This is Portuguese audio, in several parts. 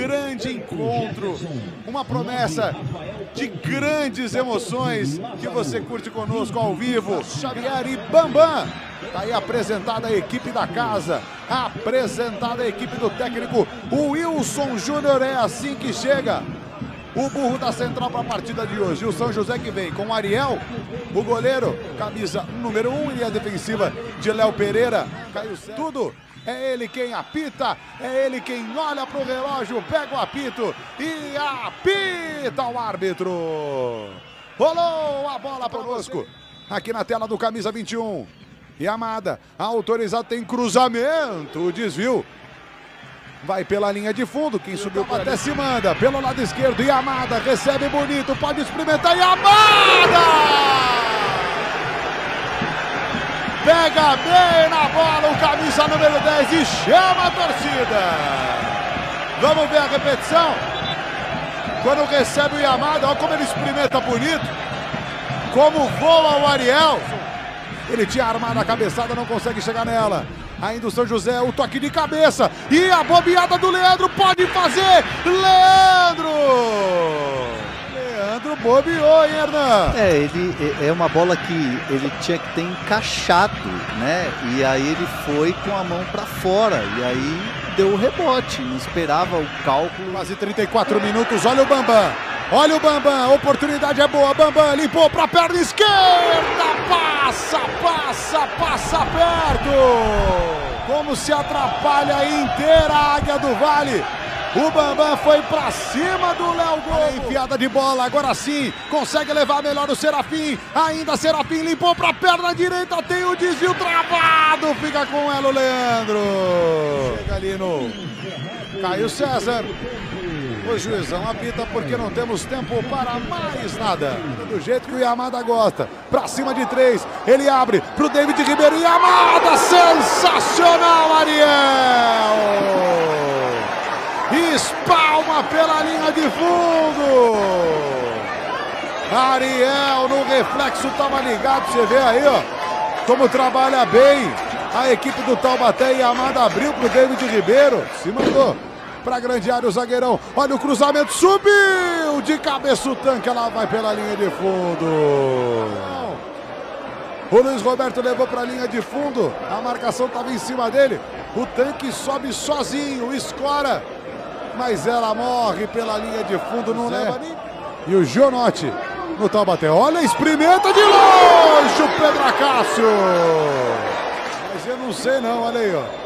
grande encontro, uma promessa de grandes emoções que você curte conosco ao vivo. Xavier e Bambam. Está aí apresentada a equipe da casa, apresentada a equipe do técnico Wilson Júnior. É assim que chega o burro da central para a partida de hoje. O São José que vem com o Ariel, o goleiro, camisa número 1 um, e a defensiva de Léo Pereira. Caiu tudo. É ele quem apita, é ele quem olha para o relógio, pega o apito e apita o árbitro. Rolou a bola conosco aqui na tela do camisa 21. E Amada, autorizado, tem cruzamento, desvio Vai pela linha de fundo, quem subiu até se manda, pelo lado esquerdo, Yamada recebe bonito, pode experimentar, Yamada! Pega bem na bola o camisa número 10 e chama a torcida. Vamos ver a repetição. Quando recebe o Yamada, olha como ele experimenta bonito. Como voa o Ariel. Ele tinha armado a cabeçada, não consegue chegar nela. Ainda o São José, o toque de cabeça. E a bobeada do Leandro pode fazer. Leandro! Leandro bobeou, hein, Hernan? É, ele é uma bola que ele tinha que ter encaixado, né? E aí ele foi com a mão para fora. E aí deu o rebote. Não esperava o cálculo. Quase 34 minutos. Olha o Bambam. Olha o Bambam, oportunidade é boa. Bambam limpou para a perna esquerda. Passa, passa, passa perto. Como se atrapalha inteira a Águia do Vale. O Bambam foi para cima do Léo Gol. Enfiada de bola, agora sim. Consegue levar melhor o Serafim. Ainda Serafim limpou para a perna direita. Tem o desvio travado. Fica com ela o Leandro. Chega ali no. Caio César. O juizão apita porque não temos tempo para mais nada. Do jeito que o Yamada gosta. Pra cima de três. Ele abre pro David Ribeiro. Yamada! Sensacional, Ariel! Espalma pela linha de fundo. Ariel no reflexo estava ligado. Você vê aí, ó. Como trabalha bem a equipe do Taubaté. Yamada abriu pro David Ribeiro. Se mandou para grande área o zagueirão. Olha o cruzamento, subiu de cabeça o tanque, ela vai pela linha de fundo. O Luiz Roberto levou para a linha de fundo, a marcação estava em cima dele. O tanque sobe sozinho, escora, mas ela morre pela linha de fundo, não leva nem. E o Jonote no Taubaté. Olha, experimenta de longe o Pedro Acácio. Mas eu não sei não, olha aí, ó.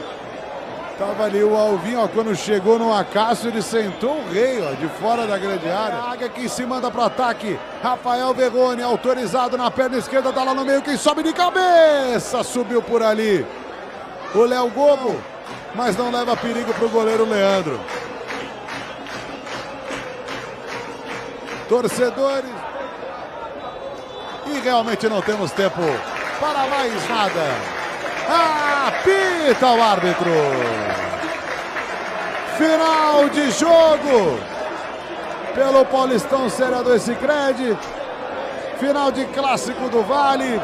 Tava ali o Alvinho, ó, quando chegou no Acácio, ele sentou o rei, ó, de fora da grande área. Águia que se manda para ataque. Rafael Vergoni, autorizado na perna esquerda, tá lá no meio, quem sobe de cabeça, subiu por ali. O Léo Gobo, mas não leva perigo pro goleiro Leandro. Torcedores. E realmente não temos tempo para mais nada. Apita o árbitro. Final de jogo. Pelo Paulistão Série 2 Cicred. Final de clássico do Vale.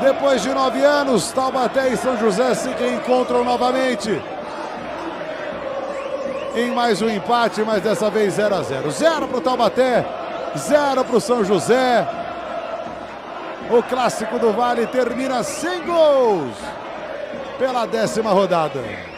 Depois de nove anos, Taubaté e São José se reencontram novamente. Em mais um empate, mas dessa vez 0 a 0. 0 para o Taubaté, 0 para o São José. O clássico do Vale termina sem gols pela décima rodada.